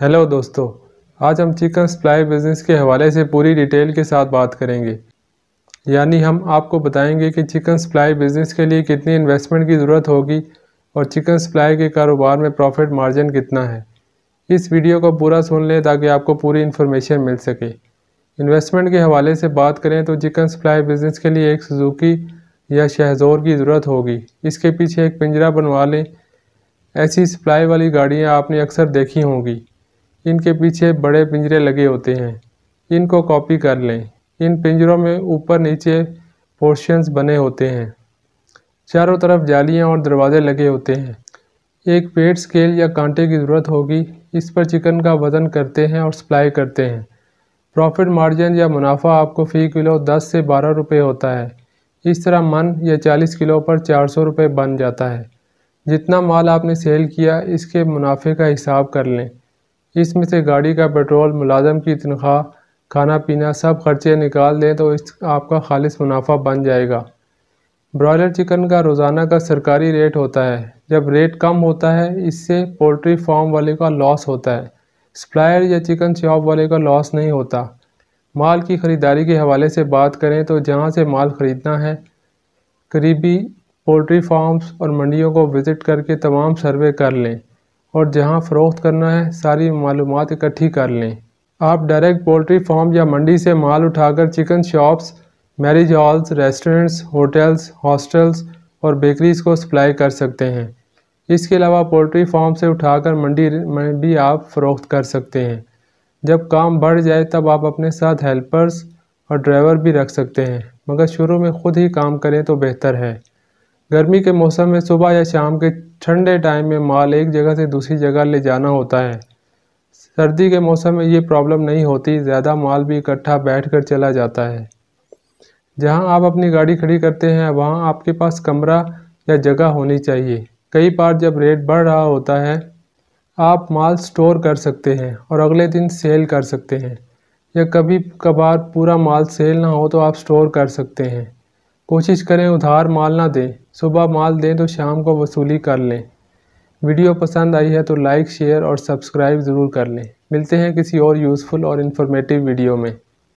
Hello दोस्तों, आज हम चिकन सप्लाई बिज़नेस के हवाले से पूरी डिटेल के साथ बात करेंगे। यानी हम आपको बताएँगे कि चिकन सप्लाई बिज़नेस के लिए कितनी इन्वेस्टमेंट की ज़रूरत होगी और चिकन सप्लाई के कारोबार में प्रॉफिट मार्जिन कितना है। इस वीडियो को पूरा सुन लें ताकि आपको पूरी इन्फॉर्मेशन मिल सके। इन्वेस्टमेंट के हवाले से बात करें तो चिकन सप्लाई बिज़नेस के लिए एक सुजुकी या शहजोर की ज़रूरत होगी। इसके पीछे एक पिंजरा बनवा लें। ऐसी सप्लाई वाली गाड़ियाँ आपने अक्सर देखी होंगी। इनके पीछे बड़े पिंजरे लगे होते हैं। इनको कॉपी कर लें। इन पिंजरों में ऊपर नीचे पोर्शंस बने होते हैं। चारों तरफ़ जालियाँ और दरवाजे लगे होते हैं। एक पेट स्केल या कांटे की ज़रूरत होगी। इस पर चिकन का वज़न करते हैं और सप्लाई करते हैं। प्रॉफिट मार्जिन या मुनाफा आपको फ़ी किलो 10 से 12 रुपए होता है। इस तरह मन या 40 किलो पर 400 रुपए बन जाता है। जितना माल आपने सेल किया, इसके मुनाफे का हिसाब कर लें। इसमें से गाड़ी का पेट्रोल, मुलाजम की तनख्वाह, खाना पीना सब खर्चे निकाल दें तो इस आपका खालिश मुनाफा बन जाएगा। ब्रॉयलर चिकन का रोज़ाना का सरकारी रेट होता है। जब रेट कम होता है, इससे पोल्ट्री फार्म वाले का लॉस होता है। सप्लायर या चिकन शॉप वाले का लॉस नहीं होता। माल की ख़रीदारी के हवाले से बात करें तो जहाँ से माल ख़रीदना है, करीबी पोल्ट्री फार्म्स और मंडियों को विज़िट करके तमाम सर्वे कर लें। और जहाँ फ़रोख्त करना है, सारी मालूम इकट्ठी कर लें। आप डायरेक्ट पोल्ट्री फार्म या मंडी से माल उठाकर chicken shops, marriage halls, restaurants, hotels, hostels और बेकरीज़ को सप्लाई कर सकते हैं। इसके अलावा पोल्ट्री फार्म से उठाकर मंडी में भी आप फ़रोख्त कर सकते हैं। जब काम बढ़ जाए, तब आप अपने साथ हेल्पर्स और ड्राइवर भी रख सकते हैं, मगर शुरू में ख़ुद ही काम करें तो बेहतर है। गर्मी के मौसम में सुबह या शाम के ठंडे टाइम में माल एक जगह से दूसरी जगह ले जाना होता है। सर्दी के मौसम में ये प्रॉब्लम नहीं होती, ज़्यादा माल भी इकट्ठा बैठ कर चला जाता है। जहाँ आप अपनी गाड़ी खड़ी करते हैं, वहाँ आपके पास कमरा या जगह होनी चाहिए। कई बार जब रेट बढ़ रहा होता है, आप माल स्टोर कर सकते हैं और अगले दिन सेल कर सकते हैं। या कभी कभार पूरा माल सेल ना हो तो आप स्टोर कर सकते हैं। कोशिश करें उधार माल ना दें। सुबह माल दें तो शाम को वसूली कर लें। वीडियो पसंद आई है तो लाइक, शेयर और सब्सक्राइब ज़रूर कर लें। मिलते हैं किसी और यूज़फुल और इन्फॉर्मेटिव वीडियो में।